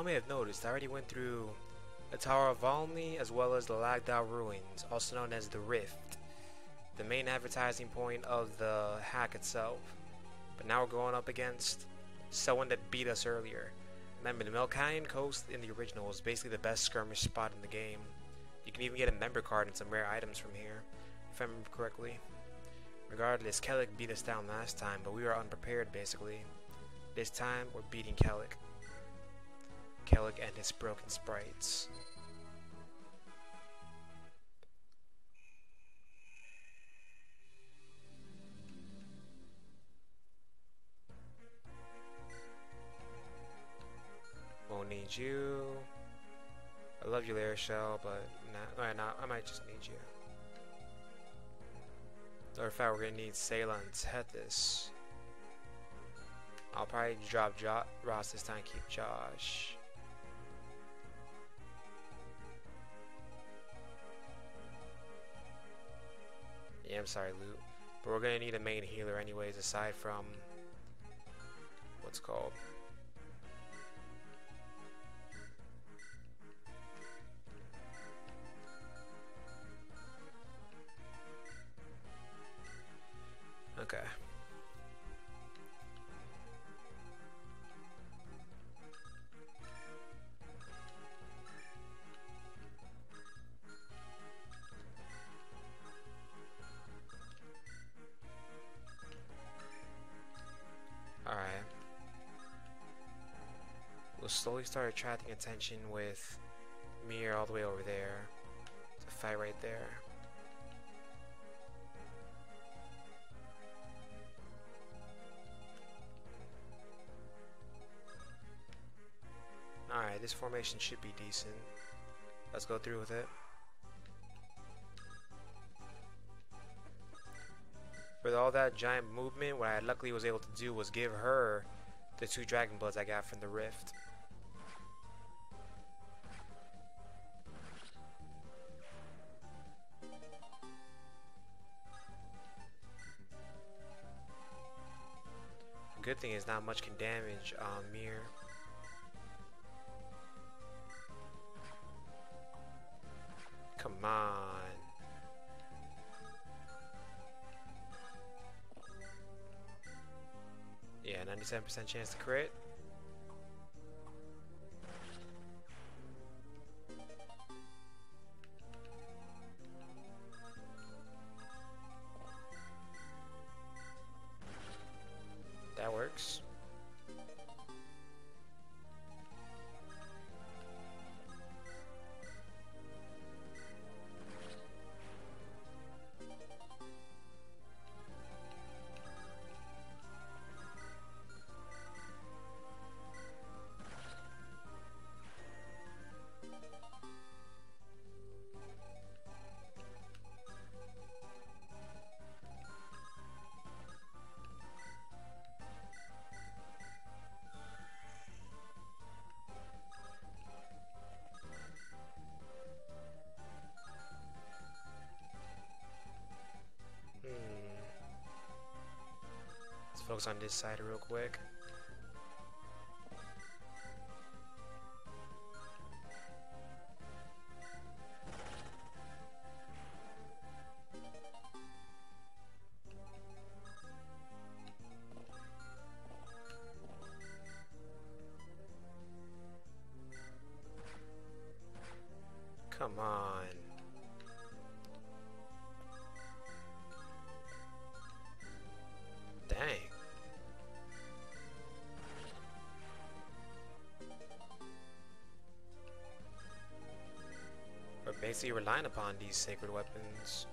y'all may have noticed, I already went through the Tower of Valni as well as the Lagdou Ruins, also known as the Rift, the main advertising point of the hack itself. But now we're going up against someone that beat us earlier. Remember, the Melkaen Coast in the original was basically the best skirmish spot in the game. You can even get a member card and some rare items from here, if I remember correctly. Regardless, Kelik beat us down last time, but we were unprepared basically. This time, we're beating Kelik. Kelik and his broken sprites. Won't need you. I love you, Shell, but nah, right now I might just need you. Or in fact, we're gonna need Selah and Tethys. I'll probably drop jo Ross this time, keep Josh. Yeah, I'm sorry, Lute. But we're gonna need a main healer anyways, aside from what's called slowly start attracting attention with Myrrh all the way over there. It's a fight right there. Alright, this formation should be decent. Let's go through with it. With all that giant movement, what I luckily was able to do was give her the two Dragon Bloods I got from the Rift. Good thing is not much can damage um, Myrrh. Come on. Yeah, 97% chance to crit. On this side real quick. Basically relying upon these sacred weapons.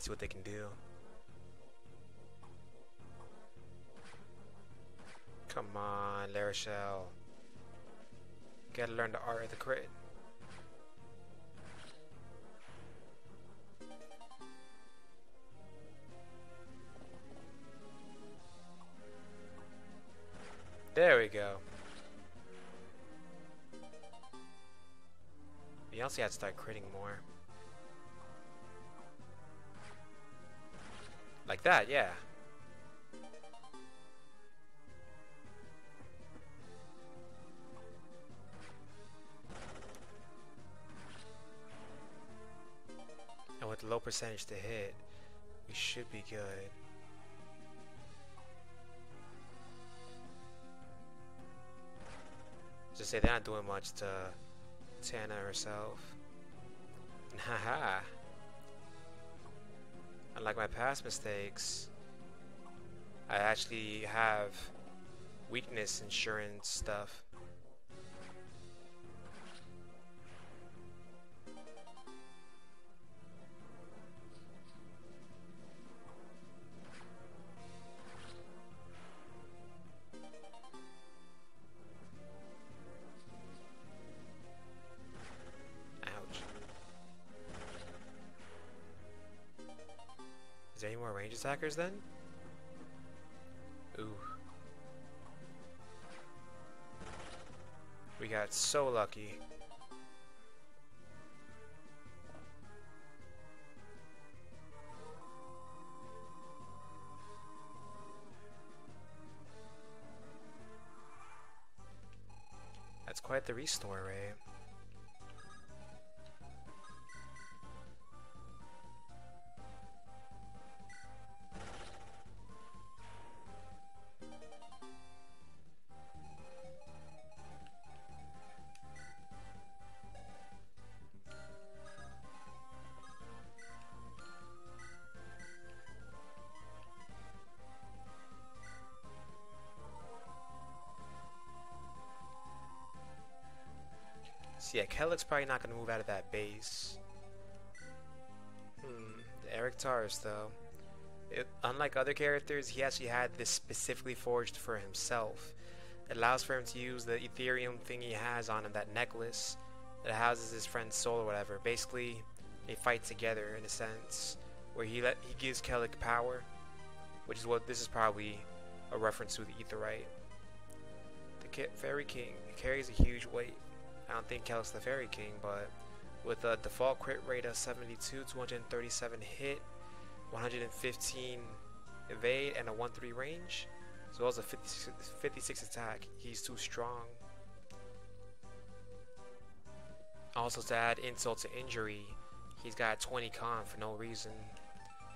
See what they can do. Come on, L'Arachel. Gotta learn the art of the crit. There we go. Beyonce had to start critting more. Like that, yeah. And with low percentage to hit, we should be good. Just say they're not doing much to Tana herself. Haha. Unlike my past mistakes, I actually have weakness insurance stuff. Attackers then? Ooh. We got so lucky. That's quite the restore rate. So yeah, Kelik's probably not going to move out of that base. Hmm, Eric Taurus though. It, unlike other characters, he actually had this specifically forged for himself. It allows for him to use the Ethereum thing he has on him, that necklace that houses his friend's soul or whatever. Basically, they fight together in a sense, where he let he gives Kelik power, which is what this is probably a reference to the Aetheryte. The Fairy King carries a huge weight. I don't think Kelik's the Fairy King, but with a default crit rate of 72, 237 hit, 115 evade, and a 1-3 range, as well as a 56, 56 attack, he's too strong. Also to add insult to injury, he's got 20 con for no reason.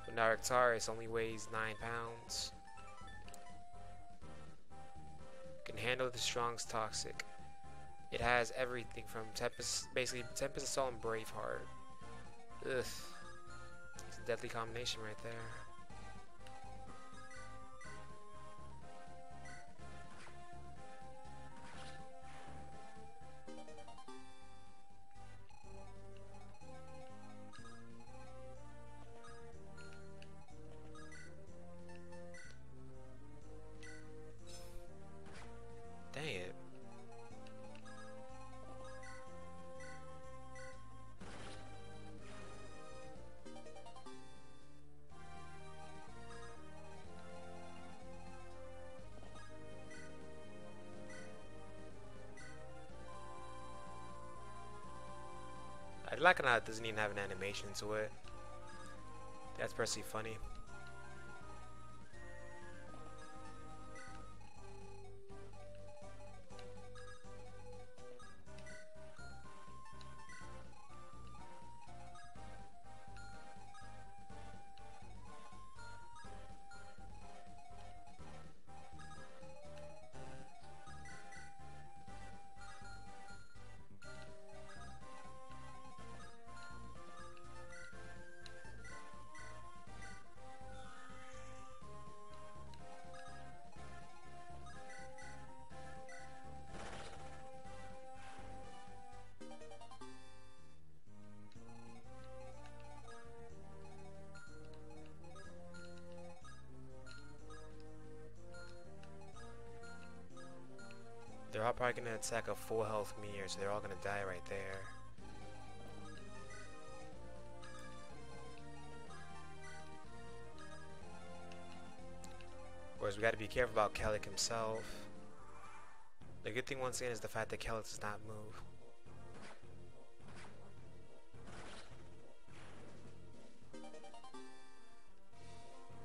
But Narictaris only weighs 9 pounds. Can handle the strong's toxic. It has everything from Tempest, basically Tempest Assault and Braveheart. Ugh. It's a deadly combination right there. It doesn't even have an animation to it. That's pretty funny. Probably gonna attack a full health mirror, so they're all gonna die right there. Whereas we gotta be careful about Kelik himself. The good thing once again is the fact that Kelik does not move.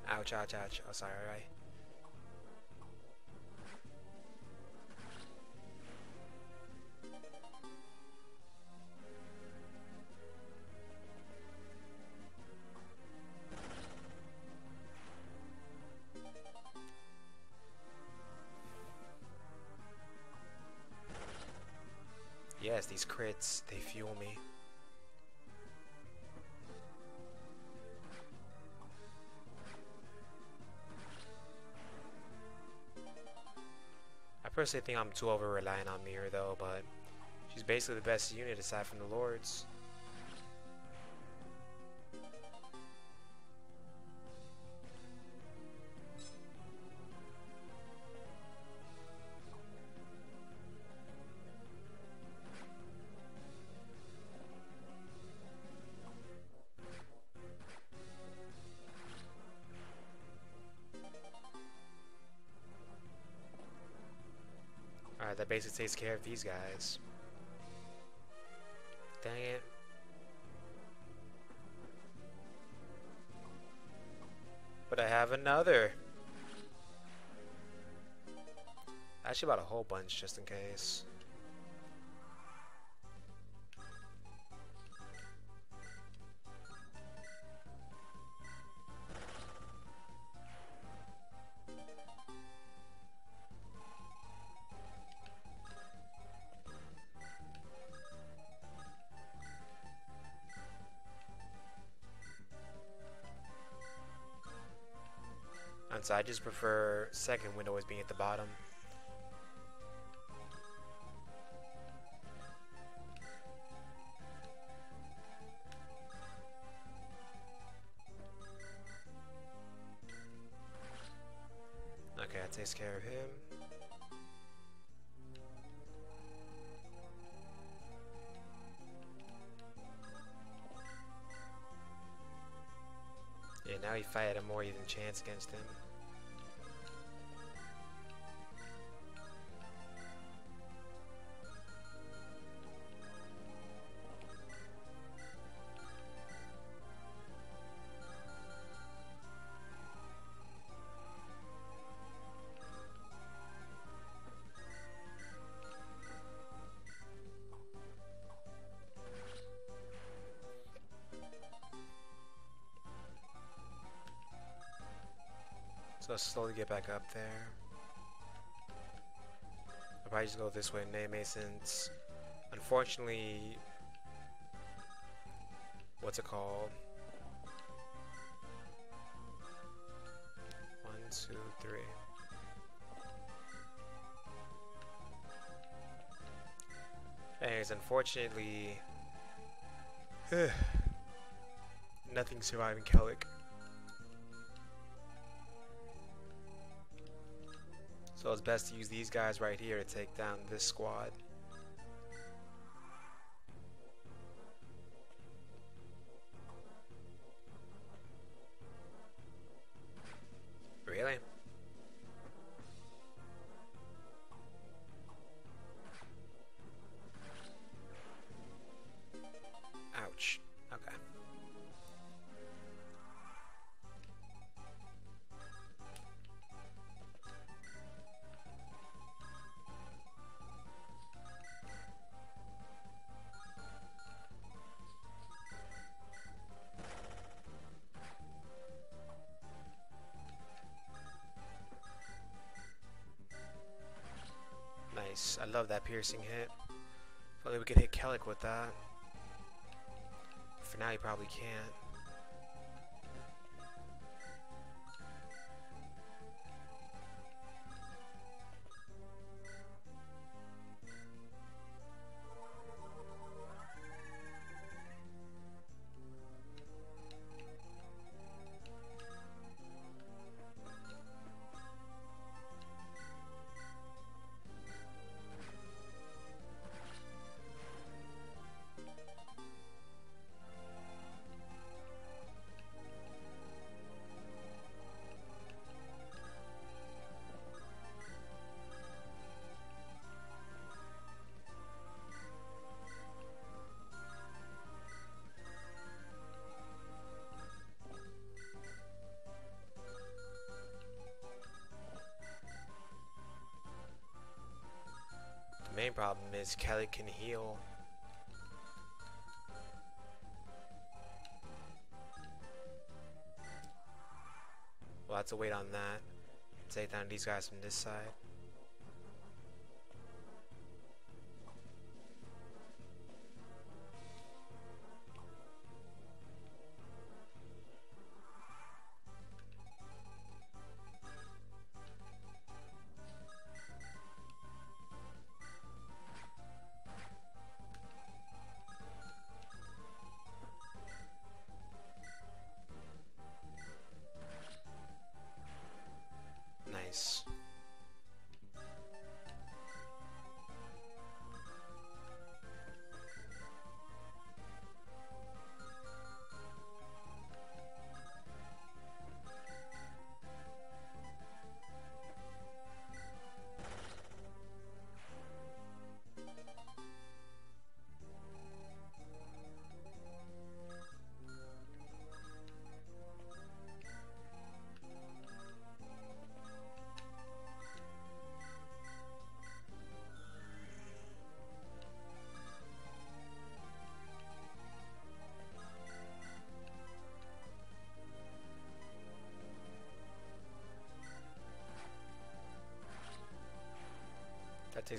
Ouch, ouch, ouch. Oh, sorry, alright. These crits, they fuel me. I personally think I'm too over reliant on Myrrh though, but she's basically the best unit aside from the Lords. Alright, that takes care of these guys. Dang it. But I have another. Actually about a whole bunch just in case. And so I just prefer second window as being at the bottom. Okay, that takes care of him. Yeah, now he fight a more even chance against him. Slowly get back up there. I'll probably just go this way, Name since unfortunately, what's it called? One, two, three. Anyways, unfortunately, nothing surviving Kelik. So it's best to use these guys right here to take down this squad. Nice. I love that piercing hit. Only we could hit Kelik with that. For now, you probably can't. Is Kelly can heal. We'll have to wait on that. Take down these guys from this side.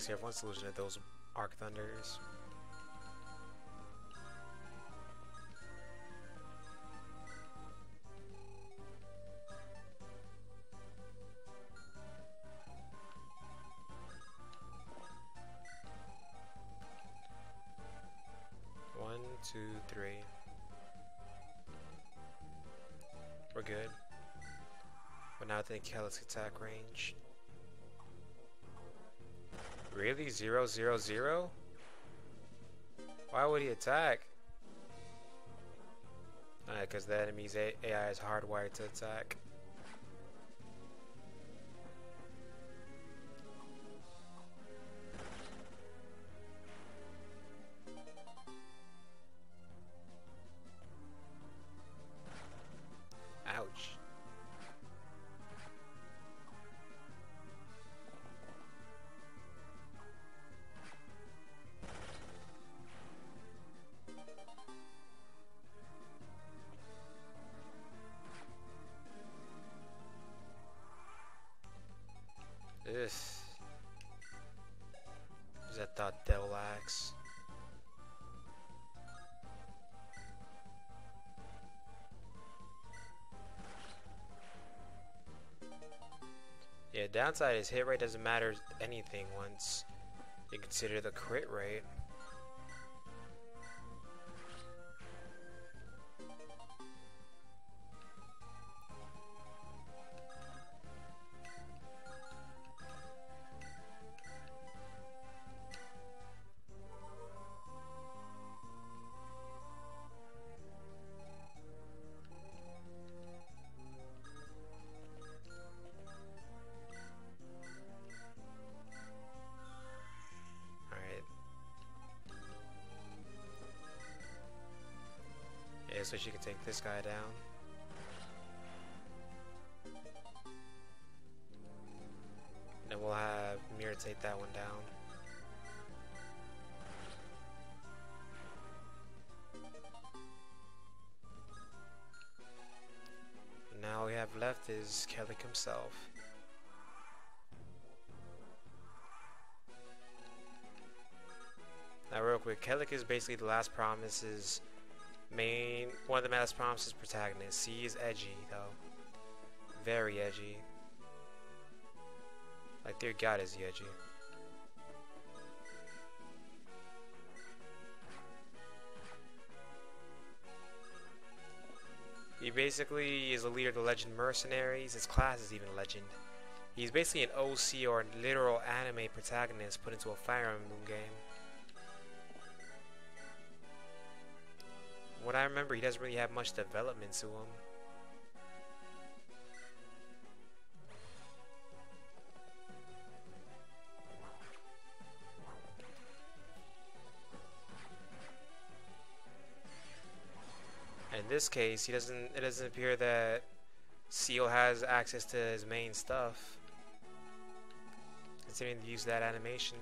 Takes care of one solution of those Arc Thunders. One, two, three. We're good. But now I think Kelly's attack range. Really? Zero, zero, zero? Why would he attack? Because the enemy's AI is hardwired to attack. Downside is hit rate doesn't matter anything once you consider the crit rate. So she can take this guy down. Then we'll have Myrrh take that one down. Now we have left is Kelik himself. Now, real quick, Kelik is basically the last promise's main, one of the last promises protagonists. He is edgy, though. Very edgy. Like, dear God, is he edgy. He basically is a leader of the Legend Mercenaries. His class is even Legend. He's basically an OC or literal anime protagonist put into a Fire Emblem game. What I remember, he doesn't really have much development to him. In this case, he doesn't. It doesn't appear that Seal has access to his main stuff. Considering the use of that animation.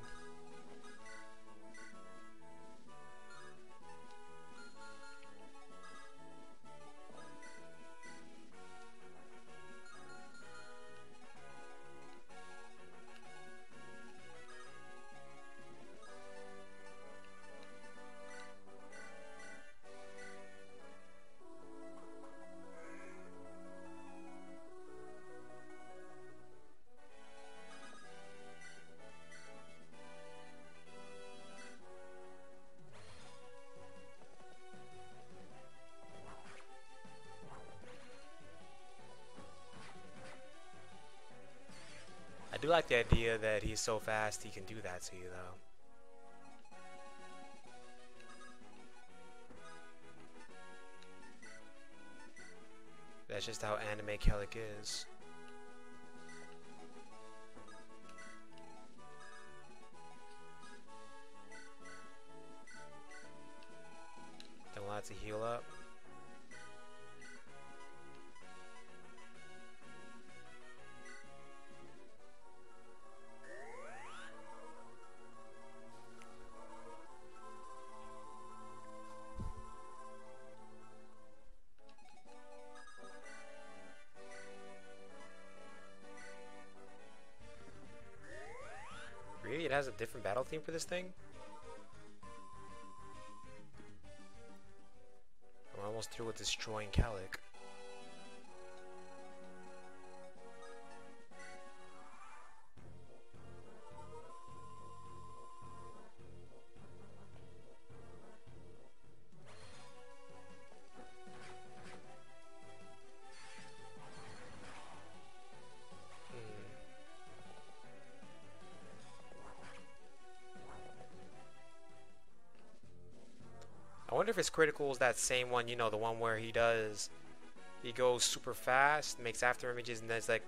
Like the idea that he's so fast he can do that to you though. That's just how anime Kelik is. Has a different battle theme for this thing? We're almost through with destroying Kelik. Wonder if his critical is that same one, you know, the one where he does, he goes super fast, makes after images, and then it's like,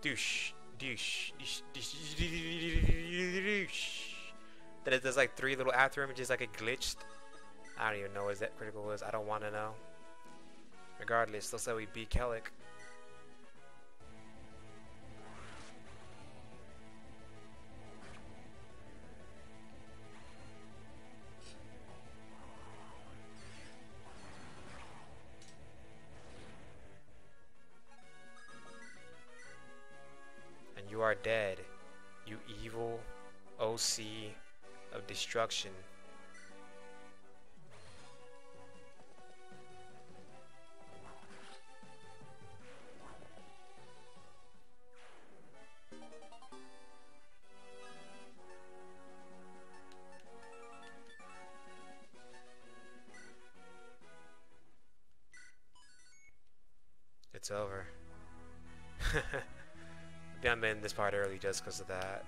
douche, douche, douche, douche, douche. Then it does like three little after images, like it glitched. I don't even know what that critical was. I don't want to know. Regardless, looks like we beat Kelik. You are dead, you evil OC of destruction. Part early just because of that.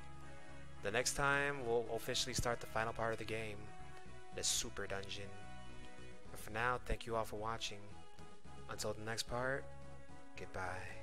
The next time, we'll officially start the final part of the game, the Super Dungeon. But for now, thank you all for watching. Until the next part, goodbye.